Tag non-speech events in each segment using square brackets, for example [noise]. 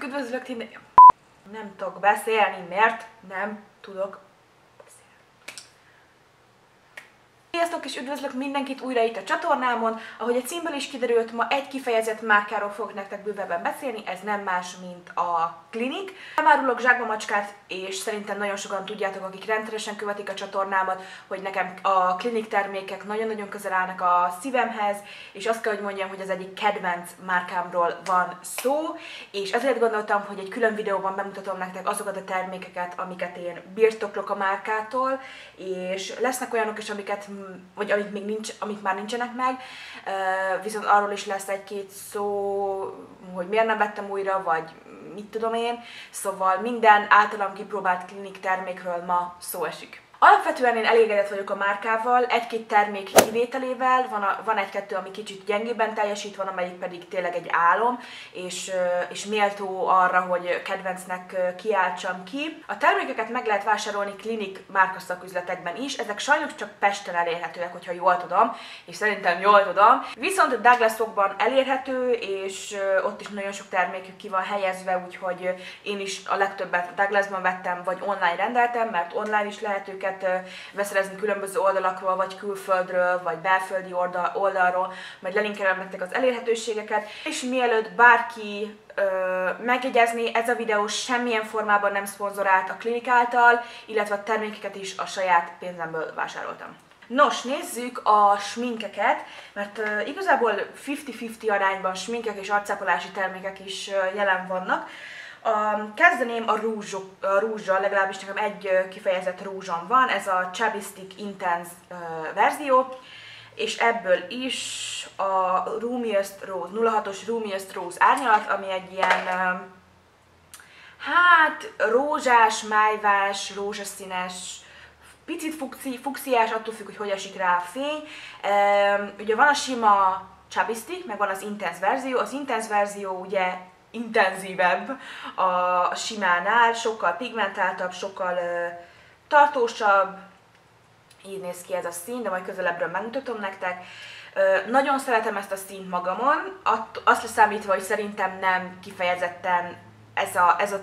Sziasztok, üdvözlök tényleg! Nem tudok beszélni, mert nem tudok Sziasztok és üdvözlök mindenkit újra itt a csatornámon. Ahogy a címből is kiderült, ma egy kifejezett márkáról fogok nektek bővebben beszélni, ez nem más, mint a Klinik. Nem árulok zsákba macskát, és szerintem nagyon sokan tudjátok, akik rendszeresen követik a csatornámat, hogy nekem a Klinik termékek nagyon-nagyon közel állnak a szívemhez, és azt kell, hogy mondjam, hogy az egyik kedvenc márkámról van szó, és ezért gondoltam, hogy egy külön videóban bemutatom nektek azokat a termékeket, amiket én birtoklok a márkától, és lesznek olyanok is, amiket vagy amik, még nincs, amik már nincsenek meg, viszont arról is lesz egy-két szó, hogy miért nem vettem újra, vagy mit tudom én, szóval minden általam kipróbált klinik termékről ma szó esik. Alapvetően én elégedett vagyok a márkával, egy-két termék kivételével, van, a, van egy-kettő, ami kicsit gyengében teljesít, van amelyik pedig tényleg egy álom, és, és méltó arra, hogy kedvencnek kiáltsam ki. A termékeket meg lehet vásárolni klinik márkaszaküzletekben is, ezek sajnos csak Pesten elérhetőek, hogyha jól tudom, és szerintem jól tudom. Viszont Douglasokban elérhető, és ott is nagyon sok termékük ki van helyezve, úgyhogy én is a legtöbbet Douglasban vettem, vagy online rendeltem, mert online is lehet őket ezeket beszerezni különböző oldalakról, vagy külföldről, vagy belföldi oldal, oldalról, majd lelinkelem nektek az elérhetőségeket, és mielőtt bárki megjegyezni, ez a videó semmilyen formában nem szponzorált a klinik által, illetve a termékeket is a saját pénzemből vásároltam. Nos, nézzük a sminkeket, mert uh, igazából 50-50 arányban sminkek és arcápolási termékek is uh, jelen vannak. Um, kezdeném a, rúzsok, a rúzsal, legalábbis nekem egy kifejezett rúzsom van, ez a Chubby Stick Intense uh, verzió, és ebből is a Roomiest Rose, 06-os Roomiest Rose árnyalat, ami egy ilyen, uh, hát rózsás, májvás, rózsaszínes, picit fuxi, fuxiás, attól függ, hogy hogy esik rá a fény. Um, ugye van a sima Chubby Stick, meg van az Intense verzió. Az Intense verzió ugye intenzívebb a simánál, sokkal pigmentáltabb, sokkal tartósabb, így néz ki ez a szín, de majd közelebbről megmutatom nektek. Nagyon szeretem ezt a színt magamon, azt leszámítva, hogy szerintem nem kifejezetten ez a, ez a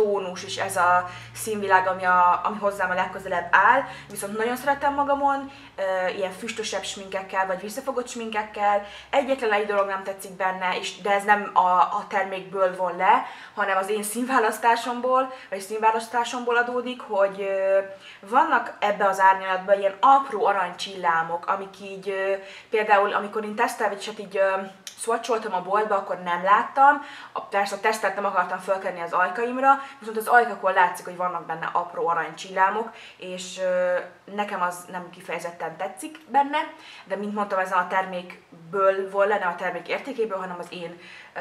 tónus és ez a színvilág, ami, a, ami hozzám a legközelebb áll, viszont nagyon szeretem magamon, e, ilyen füstösebb sminkekkel, vagy visszafogott sminkekkel. Egyetlen egy dolog nem tetszik benne, és, de ez nem a, a termékből von le, hanem az én színválasztásomból, vagy színválasztásomból adódik, hogy e, vannak ebbe az árnyalatban ilyen apró aranycsillámok, amik így e, például, amikor én tesztelve, így e, swatcholtam a boltba, akkor nem láttam, a, persze a tesztet nem akartam fölkenni az ajkaimra, viszont az ajkakon látszik, hogy vannak benne apró aranycsillámok, és ö, nekem az nem kifejezetten tetszik benne, de mint mondtam, ez a termékből volt, nem a termék értékéből, hanem az én ö,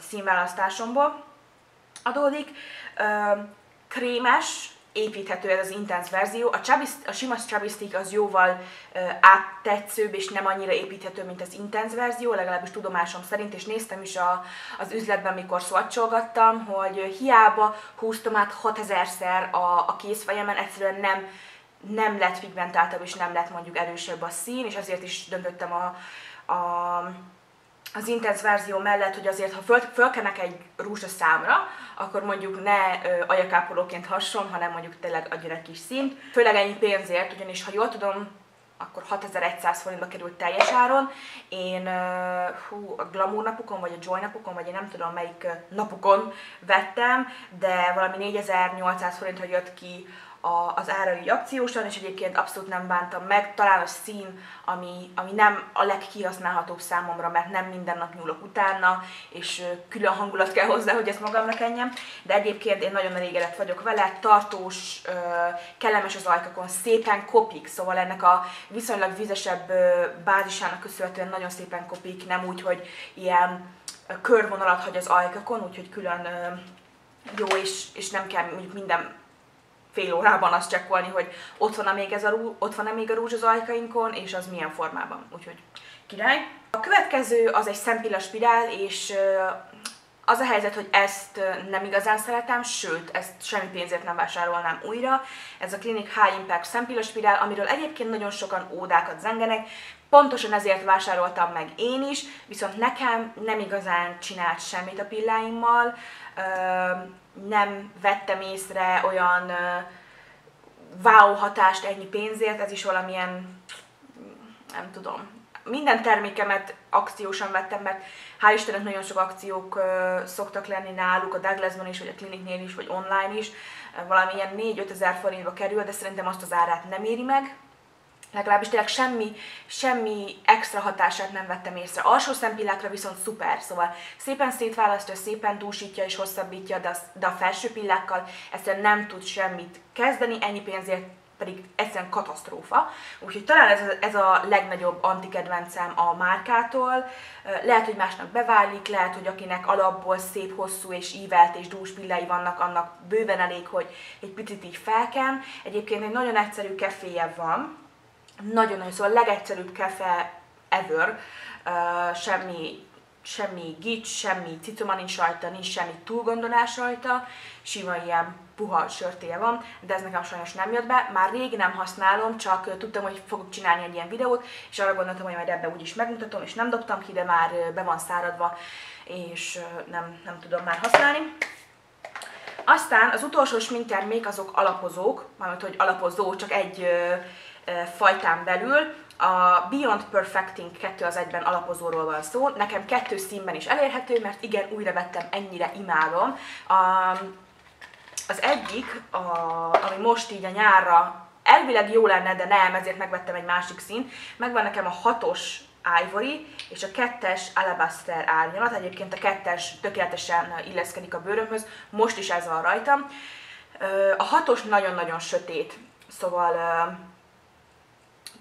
színválasztásomból adódik. Ö, krémes, építhető ez az Intense verzió. A, Chubby, a sima Chubby Stick az jóval uh, áttetszőbb és nem annyira építhető, mint az Intense verzió, legalábbis tudomásom szerint, és néztem is a, az üzletben, mikor swatcholgattam, hogy hiába húztam át 6000-szer a, a készfejemen, egyszerűen nem, nem lett pigmentáltabb és nem lett mondjuk erősebb a szín, és azért is döntöttem a, a az intenz verzió mellett, hogy azért, ha föl, fölkenek egy számra, akkor mondjuk ne ö, ajakápolóként hasson, hanem mondjuk tényleg adjon egy kis színt. Főleg ennyi pénzért, ugyanis ha jól tudom, akkor 6100 forintba került teljes áron. Én uh, hú, a Glamour napokon, vagy a Joy napokon, vagy én nem tudom melyik napokon vettem, de valami 4800 forintra jött ki a, az árai akciósan, és egyébként abszolút nem bántam meg. Talán a szín, ami, ami nem a legkihasználhatóbb számomra, mert nem minden nap nyúlok utána, és külön hangulat kell hozzá, hogy ezt magamra kenjem, de egyébként én nagyon elégedett vagyok vele, tartós, kellemes az ajkakon, szépen kopik, szóval ennek a viszonylag vizesebb bázisának köszönhetően nagyon szépen kopik, nem úgy, hogy ilyen körvonalat hagy az ajkakon, úgyhogy külön jó, és, és nem kell mondjuk minden fél órában azt csekkolni, hogy ott van-e még, ez a, rú, ott van-e még a rúzs az ajkainkon, és az milyen formában. Úgyhogy király. A következő az egy szempilla spirál, és az a helyzet, hogy ezt nem igazán szeretem, sőt, ezt semmi pénzért nem vásárolnám újra. Ez a Clinic High Impact szempilla spirál, amiről egyébként nagyon sokan ódákat zengenek. Pontosan ezért vásároltam meg én is, viszont nekem nem igazán csinált semmit a pilláimmal, nem vettem észre olyan wow hatást ennyi pénzért, ez is valamilyen, nem tudom, minden termékemet akciósan vettem, mert hál' Istennek nagyon sok akciók uh, szoktak lenni náluk, a Douglasban is, vagy a kliniknél is, vagy online is, valamilyen 4-5 ezer forintba kerül, de szerintem azt az árát nem éri meg, legalábbis tényleg semmi, semmi extra hatását nem vettem észre. Alsó szempillákra viszont szuper, szóval szépen szétválasztja, szépen dúsítja és hosszabbítja, de a, de a felső pillákkal egyszerűen nem tud semmit kezdeni, ennyi pénzért pedig egyszerűen katasztrófa. Úgyhogy talán ez, ez a legnagyobb antikedvencem a márkától. Lehet, hogy másnak beválik, lehet, hogy akinek alapból szép, hosszú és ívelt és dús pillái vannak, annak bőven elég, hogy egy picit így felken. Egyébként egy nagyon egyszerű keféje van, nagyon-nagyon, szóval a legegyszerűbb kefe ever, uh, semmi, semmi gics, semmi cicoma nincs rajta, nincs semmi túlgondolás rajta, sima ilyen puha sörtéje van, de ez nekem sajnos nem jött be. Már rég nem használom, csak tudtam, hogy fogok csinálni egy ilyen videót, és arra gondoltam, hogy majd ebbe úgyis megmutatom, és nem dobtam ki, de már be van száradva, és nem, nem tudom már használni. Aztán az utolsó sminktermék azok alapozók, mármint hogy alapozó, csak egy fajtán belül. A Beyond Perfecting 2 az egyben alapozóról van szó. Nekem kettő színben is elérhető, mert igen, újra vettem, ennyire imádom. Az egyik, a, ami most így a nyárra elvileg jó lenne, de nem, ezért megvettem egy másik szín. Megvan nekem a hatos Ivory és a kettes Alabaster árnyalat. Egyébként a kettes tökéletesen illeszkedik a bőrömhöz, most is ez van rajtam. A hatos nagyon-nagyon sötét, szóval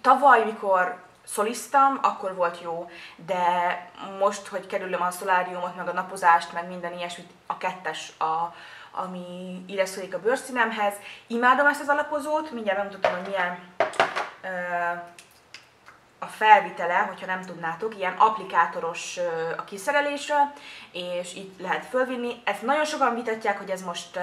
tavaly, mikor szoliztam, akkor volt jó, de most, hogy kerülöm a szoláriumot, meg a napozást, meg minden ilyesmit, a kettes a, ami illeszkedik a bőrszínemhez. Imádom ezt az alapozót, mindjárt megmutatom, hogy milyen ö, a felvitele, hogyha nem tudnátok, ilyen applikátoros ö, a kiszerelésre, és így lehet fölvinni. Ezt nagyon sokan vitatják, hogy ez most ö,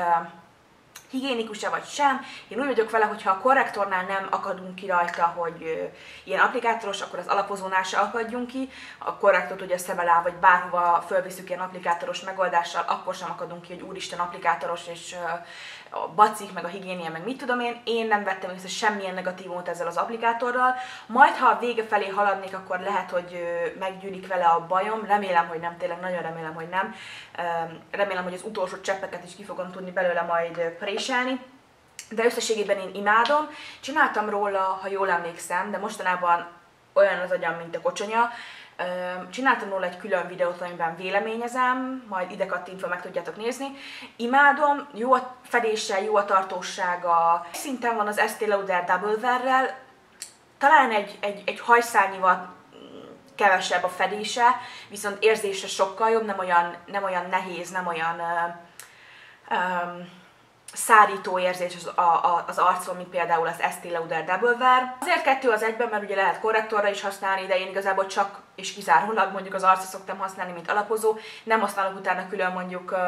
higiénikus-e vagy sem. Én úgy vagyok vele, hogy ha a korrektornál nem akadunk ki rajta, hogy ilyen applikátoros, akkor az alapozónál se akadjunk ki. A korrektort ugye szem alá, vagy bárhova fölviszük ilyen applikátoros megoldással, akkor sem akadunk ki, hogy úristen applikátoros, és a bacik, meg a higiénia, meg mit tudom én, én nem vettem észre semmilyen negatívumot ezzel az applikátorral. Majd, ha a vége felé haladnék, akkor lehet, hogy meggyűlik vele a bajom. Remélem, hogy nem, tényleg nagyon remélem, hogy nem. Remélem, hogy az utolsó cseppeket is ki fogom tudni belőle majd préselni. De összességében én imádom. Csináltam róla, ha jól emlékszem, de mostanában olyan az agyam, mint a kocsonya, Csináltam róla egy külön videót, amiben véleményezem, majd ide kattintva meg tudjátok nézni. Imádom, jó a fedése, jó a tartósága. Szinten van az Estée Lauder Double talán egy, egy, egy hajszányival kevesebb a fedése, viszont érzése sokkal jobb, nem olyan, nem olyan nehéz, nem olyan um, szárító érzés az, a, a, az arcon, mint például az Estée Lauder Double Wear. Azért kettő az egyben, mert ugye lehet korrektorra is használni, de én igazából csak és kizárólag mondjuk az arcra szoktam használni, mint alapozó. Nem használok utána külön mondjuk uh,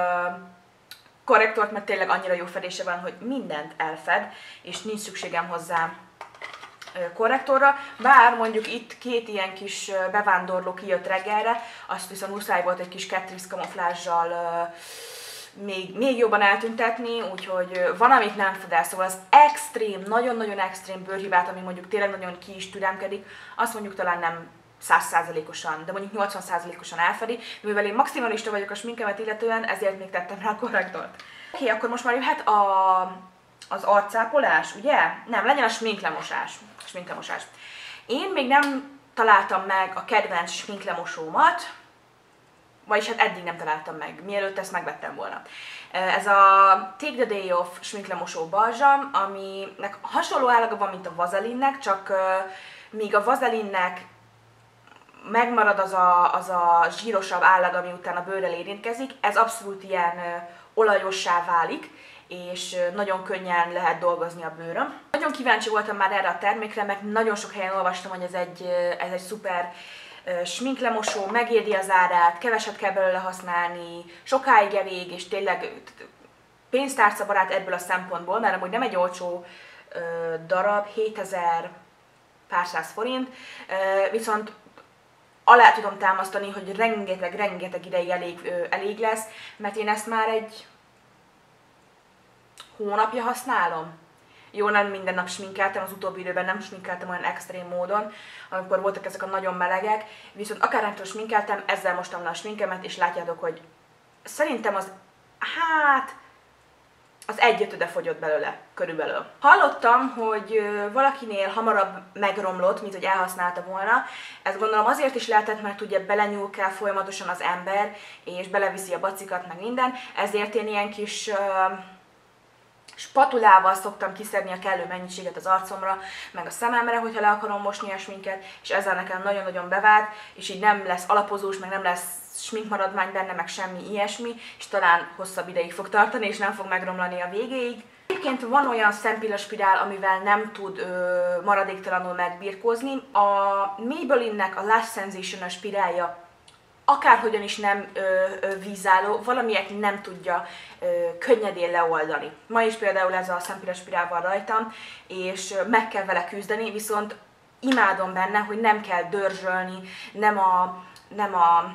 korrektort, mert tényleg annyira jó fedése van, hogy mindent elfed, és nincs szükségem hozzá korrektorra, bár mondjuk itt két ilyen kis bevándorló kijött reggelre, azt viszont muszáj volt egy kis Catrice kamuflázsal uh, még, még jobban eltüntetni, úgyhogy van, amit nem fed el, szóval az extrém, nagyon-nagyon extrém bőrhibát, ami mondjuk tényleg nagyon ki is türemkedik, azt mondjuk talán nem 100%-osan, de mondjuk 80%-osan elfedi, mivel én maximalista vagyok a sminkemet illetően, ezért még tettem rá a korrektort. Oké, okay, akkor most már jöhet a, az arcápolás, ugye? Nem, legyen a sminklemosás. sminklemosás. Én még nem találtam meg a kedvenc sminklemosómat, vagyis hát eddig nem találtam meg, mielőtt ezt megvettem volna. Ez a Take the Day Off sminklemosó balzsam, aminek hasonló állaga van, mint a vazelinnek, csak míg a vazelinnek megmarad az a, az a zsírosabb állag, ami után a bőrrel érintkezik, ez abszolút ilyen olajossá válik, és nagyon könnyen lehet dolgozni a bőröm. Nagyon kíváncsi voltam már erre a termékre, meg nagyon sok helyen olvastam, hogy ez egy, ez egy szuper sminklemosó, megérdi az árát, keveset kell belőle használni, sokáig elég, és tényleg pénztárca barát ebből a szempontból, mert amúgy nem egy olcsó darab, 7000 pár száz forint, viszont alá tudom támasztani, hogy rengeteg-rengeteg ideig elég, elég lesz, mert én ezt már egy hónapja használom. Jó, nem minden nap sminkeltem, az utóbbi időben nem sminkeltem olyan extrém módon, amikor voltak ezek a nagyon melegek, viszont akár nem sminkeltem, ezzel mostam le a sminkemet, és látjátok, hogy szerintem az, hát, az egyötöde fogyott belőle, körülbelül. Hallottam, hogy valakinél hamarabb megromlott, mint hogy elhasználta volna. Ez gondolom azért is lehetett, mert ugye belenyúl kell folyamatosan az ember, és beleviszi a bacikat, meg minden. Ezért én ilyen kis uh, spatulával szoktam kiszedni a kellő mennyiséget az arcomra, meg a szememre, hogyha le akarom mosni a sminket, és ezzel nekem nagyon-nagyon bevált, és így nem lesz alapozós, meg nem lesz sminkmaradvány benne, meg semmi ilyesmi, és talán hosszabb ideig fog tartani, és nem fog megromlani a végéig. Egyébként van olyan szempillaspirál, amivel nem tud ö, maradéktalanul megbirkózni. A Maybelline-nek a Lash Sensation spirálja akárhogyan is nem ö, ö, vízálló, valamiért nem tudja ö, könnyedén leoldani. Ma is például ez a szempillaspirál van rajtam, és meg kell vele küzdeni, viszont imádom benne, hogy nem kell dörzsölni, nem a, nem a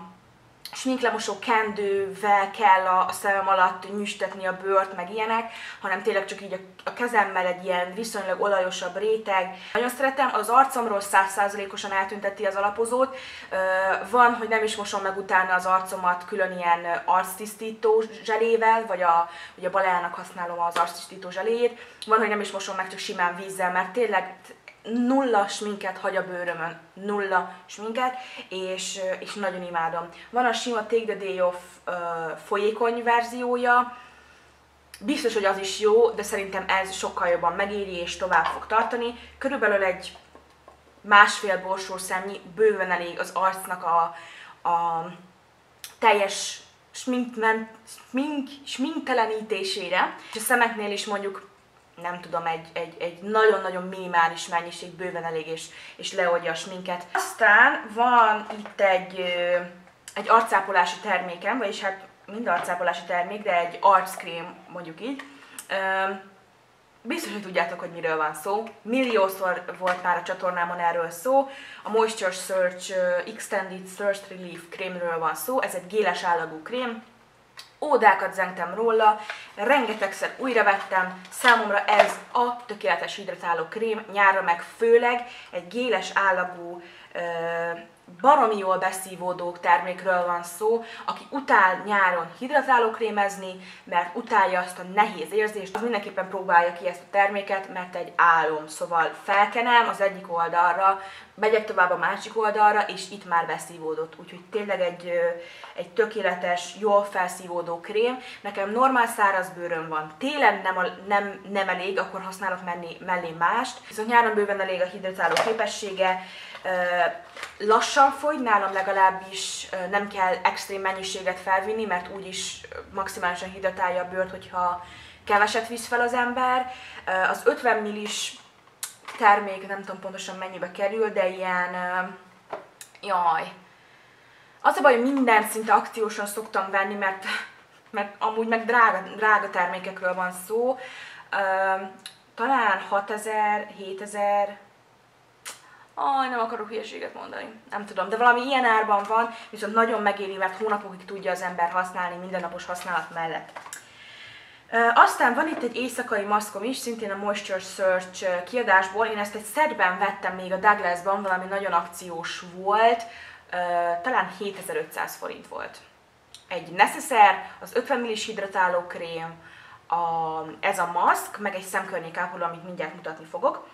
sminklemosó kendővel kell a, a szemem alatt nyüstetni a bőrt, meg ilyenek, hanem tényleg csak így a, a kezemmel egy ilyen viszonylag olajosabb réteg. Nagyon szeretem, az arcomról százszázalékosan eltünteti az alapozót. Van, hogy nem is mosom meg utána az arcomat külön ilyen arctisztító zselével, vagy a, ugye a Baleának használom az arctisztító zseléjét. Van, hogy nem is mosom meg csak simán vízzel, mert tényleg nulla sminket hagy a bőrömön, nulla sminket, és, és nagyon imádom. Van a sima Take the Day Off uh, folyékony verziója, biztos, hogy az is jó, de szerintem ez sokkal jobban megéri és tovább fog tartani. Körülbelül egy másfél borsószemnyi bőven elég az arcnak a, a teljes smink, smink, sminktelenítésére, és a szemeknél is mondjuk nem tudom, egy, egy, egy nagyon-nagyon minimális mennyiség bőven elég, és, és leoldja a sminket. Aztán van itt egy, egy arcápolási termékem, vagyis hát mind arcápolási termék, de egy arckrém, mondjuk így. Biztos, hogy tudjátok, hogy miről van szó. Milliószor volt már a csatornámon erről szó. A Moisture Search Extended Thirst Relief krémről van szó. Ez egy géles állagú krém, ódákat zengtem róla, rengetegszer újra vettem, számomra ez a tökéletes hidratáló krém, nyárra meg főleg egy géles állagú baromi jól beszívódó termékről van szó, aki utál nyáron hidratálókrémezni, mert utálja azt a nehéz érzést, az mindenképpen próbálja ki ezt a terméket, mert egy álom. Szóval felkenem az egyik oldalra, megyek tovább a másik oldalra, és itt már beszívódott. Úgyhogy tényleg egy, egy tökéletes, jól felszívódó krém. Nekem normál száraz bőröm van. Télen nem, a, nem, nem elég, akkor használok menni, mellé mást. Viszont nyáron bőven elég a hidratáló képessége lassan fogy, nálam legalábbis nem kell extrém mennyiséget felvinni, mert úgyis maximálisan hidratálja a bőrt, hogyha keveset visz fel az ember. Az 50 millis termék, nem tudom pontosan mennyibe kerül, de ilyen, jaj, az a baj, hogy minden szinte akciósan szoktam venni, mert, mert amúgy meg drága, drága termékekről van szó. Talán 6000, 7000, Aj, nem akarok hülyeséget mondani. Nem tudom, de valami ilyen árban van, viszont nagyon megéri, mert hónapokig tudja az ember használni mindennapos használat mellett. Aztán van itt egy éjszakai maszkom is, szintén a Moisture Search kiadásból. Én ezt egy szedben vettem még a Douglasban, valami nagyon akciós volt, talán 7500 forint volt. Egy Necessaire, az 50 ml hidratáló krém, a, ez a maszk, meg egy szemkörnyékápoló, amit mindjárt mutatni fogok.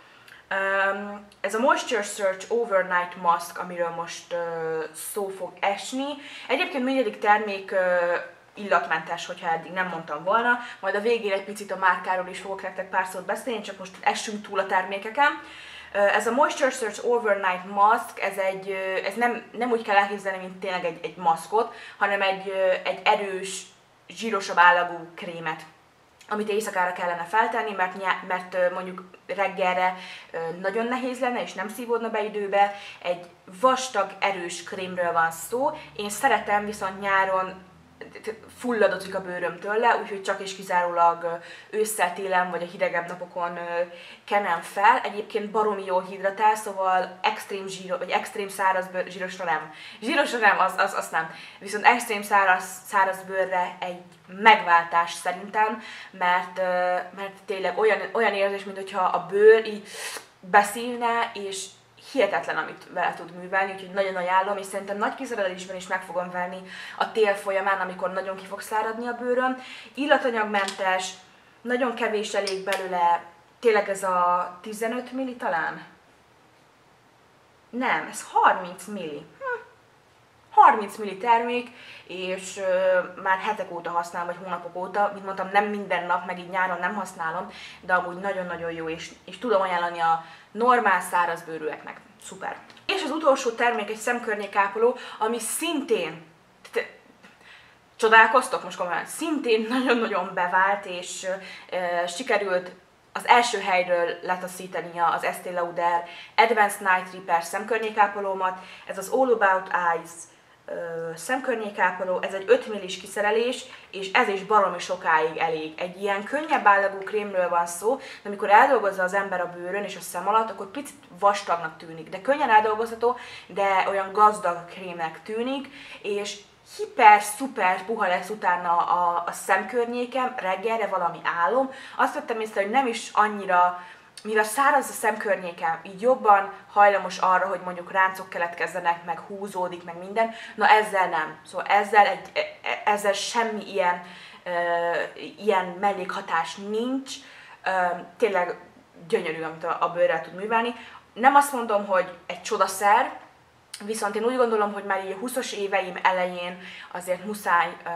Um, ez a Moisture Search Overnight Mask, amiről most uh, szó fog esni. Egyébként mindegyik termék uh, illatmentes, hogyha eddig nem mondtam volna. Majd a végén egy picit a márkáról is fogok nektek pár szót beszélni, csak most essünk túl a termékeken. Ez a Moisture Search Overnight Mask, ez, egy, ez nem, nem úgy kell elképzelni, mint tényleg egy, egy maszkot, hanem egy, egy erős, zsírosabb állagú krémet amit éjszakára kellene feltenni, mert, nyá- mert mondjuk reggelre nagyon nehéz lenne, és nem szívódna be időbe. Egy vastag, erős krémről van szó. Én szeretem viszont nyáron fulladozik a bőröm tőle, úgyhogy csak és kizárólag ősszel, télen vagy a hidegebb napokon kenem fel. Egyébként baromi jól hidratál, szóval extrém zsíro, vagy extrém száraz bőr, zsírosra nem. Zsírosra nem, az, az, az nem. Viszont extrém száraz, száraz bőrre egy megváltás szerintem, mert, mert tényleg olyan, olyan érzés, mintha a bőr így beszívne, és hihetetlen, amit vele tud művelni, úgyhogy nagyon ajánlom, és szerintem nagy kiszerelésben is meg fogom venni a tél folyamán, amikor nagyon ki fog száradni a bőröm. Illatanyagmentes, nagyon kevés elég belőle, tényleg ez a 15 milli talán? Nem, ez 30 milli. Hm. 30 milli termék, és ö, már hetek óta használom, vagy hónapok óta, mint mondtam, nem minden nap, meg így nyáron nem használom, de amúgy nagyon-nagyon jó, és, és tudom ajánlani a normál szárazbőrűeknek. Szuper. És az utolsó termék egy szemkörnyékápoló, ami szintén csodálkoztok most komolyan, szintén nagyon-nagyon bevált, és e, sikerült az első helyről letaszítania az Estée Lauder Advanced Night Repair szemkörnyékápolómat. Ez az All About Eyes szemkörnyékápoló, ez egy 5 millis kiszerelés, és ez is baromi sokáig elég. Egy ilyen könnyebb állagú krémről van szó, de amikor eldolgozza az ember a bőrön és a szem alatt, akkor picit vastagnak tűnik, de könnyen eldolgozható, de olyan gazdag krémnek tűnik, és hiper, szuper puha lesz utána a, a szemkörnyékem, reggelre valami álom. Azt vettem észre, hogy nem is annyira mivel száraz a szemkörnyékem, így jobban hajlamos arra, hogy mondjuk ráncok keletkezzenek, meg húzódik, meg minden, na ezzel nem. Szóval ezzel, egy, e, e, ezzel semmi ilyen, e, ilyen mellékhatás nincs, e, tényleg gyönyörű, amit a, a bőrrel tud művelni. Nem azt mondom, hogy egy csodaszer, viszont én úgy gondolom, hogy már így a 20-os éveim elején azért muszáj e,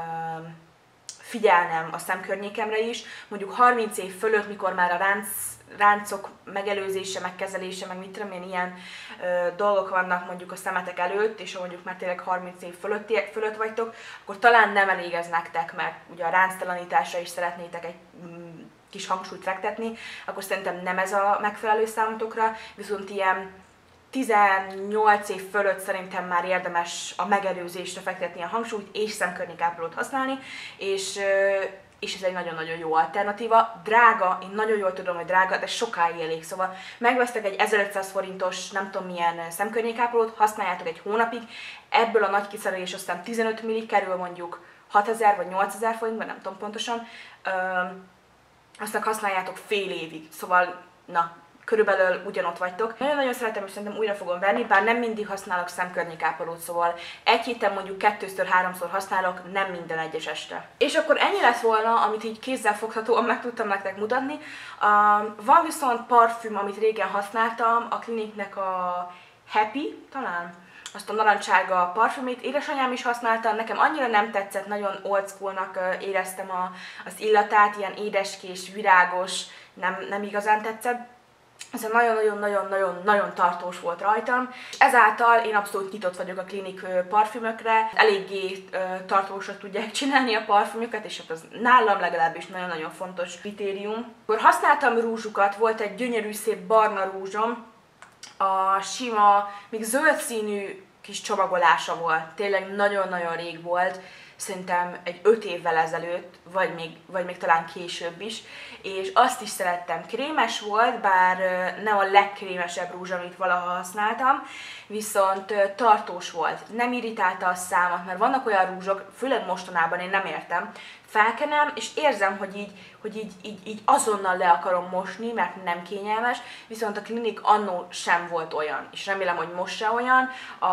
figyelnem a szemkörnyékemre is. Mondjuk 30 év fölött, mikor már a ránc ráncok megelőzése, megkezelése, meg mit tudom én, ilyen ö, dolgok vannak mondjuk a szemetek előtt, és mondjuk már tényleg 30 év fölött, fölött vagytok, akkor talán nem elég ez nektek, mert ugye a ránctalanításra is szeretnétek egy mm, kis hangsúlyt fektetni, akkor szerintem nem ez a megfelelő számotokra, viszont ilyen 18 év fölött szerintem már érdemes a megelőzésre fektetni a hangsúlyt, és szemkörnyékápolót használni, és és ez egy nagyon-nagyon jó alternatíva. Drága, én nagyon jól tudom, hogy drága, de sokáig elég. Szóval megvesztek egy 1500 forintos, nem tudom milyen szemkörnyékápolót, használjátok egy hónapig, ebből a nagy kiszerelés aztán 15 milli kerül mondjuk 6000 vagy 8000 forintban, nem tudom pontosan, ö, aztán használjátok fél évig. Szóval, na, körülbelül ugyanott vagytok. Nagyon-nagyon szeretem, és szerintem újra fogom venni, bár nem mindig használok szemkörnyékápolót, szóval egy héten mondjuk kettőször, háromszor használok, nem minden egyes este. És akkor ennyi lett volna, amit így kézzel foghatóan meg tudtam nektek mutatni. Uh, van viszont parfüm, amit régen használtam, a kliniknek a Happy, talán? azt a narancsárga parfümét, édesanyám is használta, nekem annyira nem tetszett, nagyon old schoolnak éreztem a, az illatát, ilyen édeskés, virágos, nem, nem igazán tetszett, ez nagyon-nagyon-nagyon-nagyon tartós volt rajtam. Ezáltal én abszolút nyitott vagyok a klinik parfümökre, eléggé tartósra tudják [laughs] csinálni a parfümöket, és hát az nálam legalábbis nagyon-nagyon fontos kritérium. Akkor használtam rúzsukat, volt egy gyönyörű szép barna rúzsom, a sima, még zöld színű kis csomagolása volt, tényleg nagyon-nagyon rég volt, szerintem egy öt évvel ezelőtt, vagy még, vagy még talán később is, és azt is szerettem. Krémes volt, bár nem a legkrémesebb rúzs, amit valaha használtam, viszont tartós volt. Nem irritálta a számat, mert vannak olyan rúzsok, főleg mostanában én nem értem, felkenem, és érzem, hogy így, hogy így, így, így azonnal le akarom mosni, mert nem kényelmes, viszont a klinik annó sem volt olyan, és remélem, hogy most se olyan. A,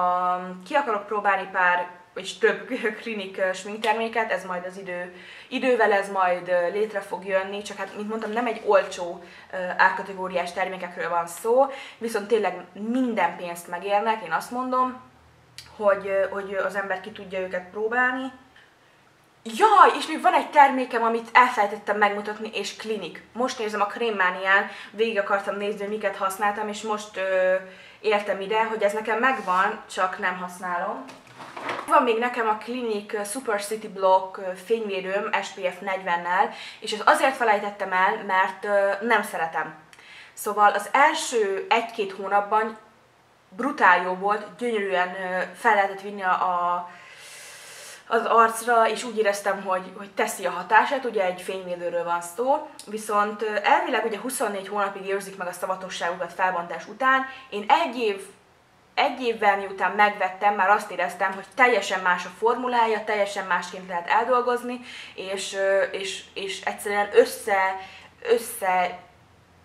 ki akarok próbálni pár és több [laughs] klinik sminkterméket, ez majd az idő, idővel ez majd létre fog jönni, csak hát, mint mondtam, nem egy olcsó árkategóriás termékekről van szó, viszont tényleg minden pénzt megérnek, én azt mondom, hogy, hogy az ember ki tudja őket próbálni. Jaj, és még van egy termékem, amit elfelejtettem megmutatni, és klinik. Most nézem a krémmánián, végig akartam nézni, hogy miket használtam, és most ö, értem ide, hogy ez nekem megvan, csak nem használom. Van még nekem a Clinique Super City Block fénymérőm SPF 40-nel, és ezt azért felejtettem el, mert nem szeretem. Szóval az első egy-két hónapban brutál jó volt, gyönyörűen fel lehetett vinni a, az arcra, és úgy éreztem, hogy, hogy teszi a hatását, ugye egy fényvédőről van szó, viszont elvileg ugye 24 hónapig érzik meg a szavatosságukat felbontás után. Én egy év egy évvel miután megvettem, már azt éreztem, hogy teljesen más a formulája, teljesen másként lehet eldolgozni, és, és, és egyszerűen össze, össze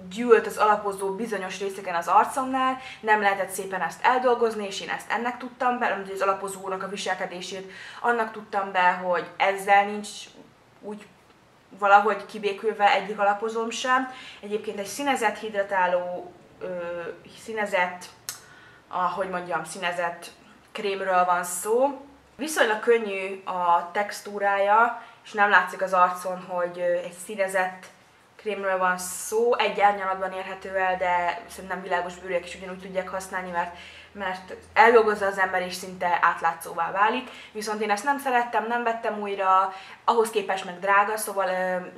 gyűlt az alapozó bizonyos részeken az arcomnál, nem lehetett szépen ezt eldolgozni, és én ezt ennek tudtam be, az alapozónak a viselkedését annak tudtam be, hogy ezzel nincs úgy valahogy kibékülve egyik alapozóm sem. Egyébként egy színezett hidratáló, ö, színezett, ahogy mondjam, színezett krémről van szó. Viszonylag könnyű a textúrája, és nem látszik az arcon, hogy egy színezett krémről van szó, egy árnyalatban érhető el, de szerintem világos bőrűek is ugyanúgy tudják használni, mert, mert eldolgozza az ember és szinte átlátszóvá válik. Viszont én ezt nem szerettem, nem vettem újra, ahhoz képest meg drága, szóval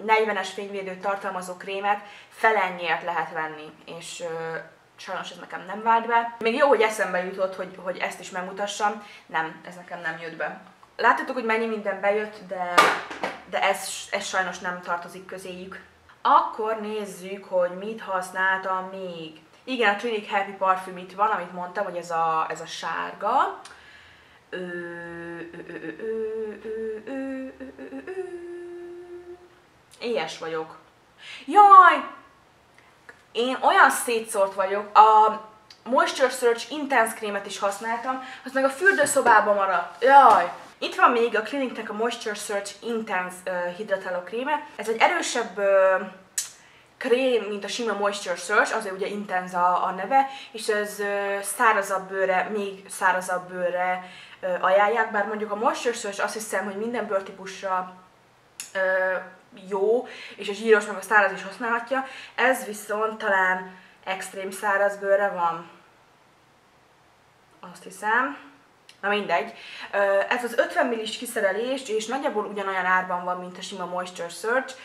40-es fényvédőt tartalmazó krémet felennyiért lehet venni, és sajnos ez nekem nem vált be. Még jó, hogy eszembe jutott, hogy, hogy ezt is megmutassam, nem, ez nekem nem jött be. Látjátok, hogy mennyi minden bejött, de, de ez, ez sajnos nem tartozik közéjük. Akkor nézzük, hogy mit használtam még. Igen, a Clinic Happy Parfüm itt van, amit mondtam, hogy ez a, ez a sárga. Éhes vagyok. Jaj! Én olyan szétszórt vagyok, a Moisture Search Intense krémet is használtam, az meg a fürdőszobában maradt. Jaj! Itt van még a Clinicnek a Moisture Search Intense uh, hidratáló kréme. Ez egy erősebb uh, krém, mint a sima Moisture Search, azért ugye Intense a, a neve, és ez uh, szárazabb bőre, még szárazabb bőre uh, ajánlják, bár mondjuk a Moisture Search azt hiszem, hogy minden bőrtípusra uh, jó, és a zsíros meg a száraz is használhatja. Ez viszont talán extrém száraz bőre van. Azt hiszem. Na mindegy. Ez az 50 millis kiszerelés, és nagyjából ugyanolyan árban van, mint a sima Moisture Search,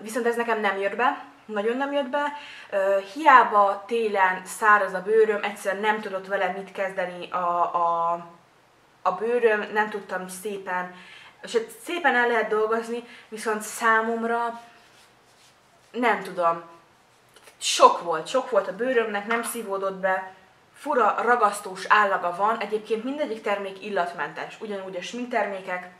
viszont ez nekem nem jött be, nagyon nem jött be. Hiába télen száraz a bőröm, egyszerűen nem tudott vele mit kezdeni a, a, a bőröm, nem tudtam szépen, és szépen el lehet dolgozni, viszont számomra nem tudom, sok volt, sok volt a bőrömnek, nem szívódott be, fura, ragasztós állaga van, egyébként mindegyik termék illatmentes, ugyanúgy a sminktermékek,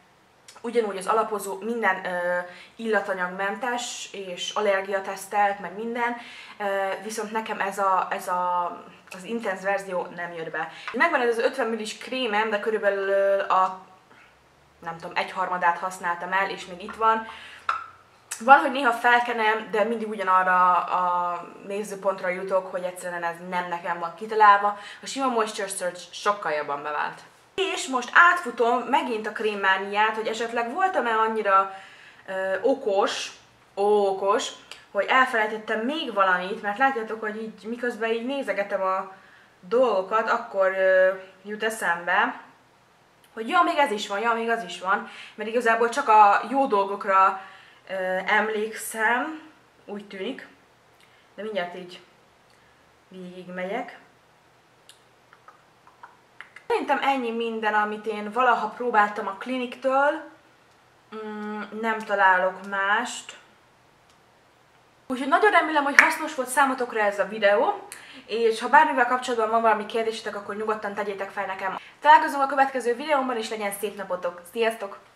ugyanúgy az alapozó minden ö, illatanyagmentes és allergiatesztelt, meg minden, ö, viszont nekem ez, a, ez a, az intenz verzió nem jött be. Megvan ez az 50 millis krémem, de körülbelül a nem tudom, egyharmadát használtam el, és még itt van. Van, hogy néha felkenem, de mindig ugyanarra a nézőpontra jutok, hogy egyszerűen ez nem nekem van kitalálva. A sima Moisture Search sokkal jobban bevált. És most átfutom megint a krémmániát, hogy esetleg voltam-e annyira ö, okos, ó, okos, hogy elfelejtettem még valamit, mert látjátok, hogy így miközben így nézegetem a dolgokat, akkor ö, jut eszembe, hogy ja, még ez is van, ja, még az is van, mert igazából csak a jó dolgokra ö, emlékszem, úgy tűnik, de mindjárt így végig megyek. Szerintem ennyi minden, amit én valaha próbáltam a kliniktől, mm, nem találok mást. Úgyhogy nagyon remélem, hogy hasznos volt számotokra ez a videó, és ha bármivel kapcsolatban van valami kérdésetek, akkor nyugodtan tegyétek fel nekem. Találkozunk a következő videómban, és legyen szép napotok! Sziasztok!